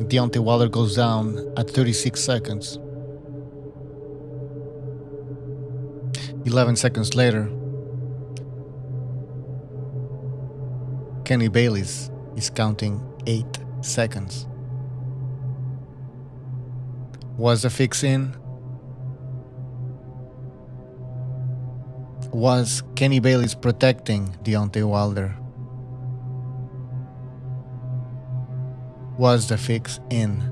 Deontay Wilder goes down at 36 seconds. 11 seconds later, Kenny Bayless is counting 8 seconds. Was the fix in? Was Kenny Bayless protecting Deontay Wilder? Was the fix in?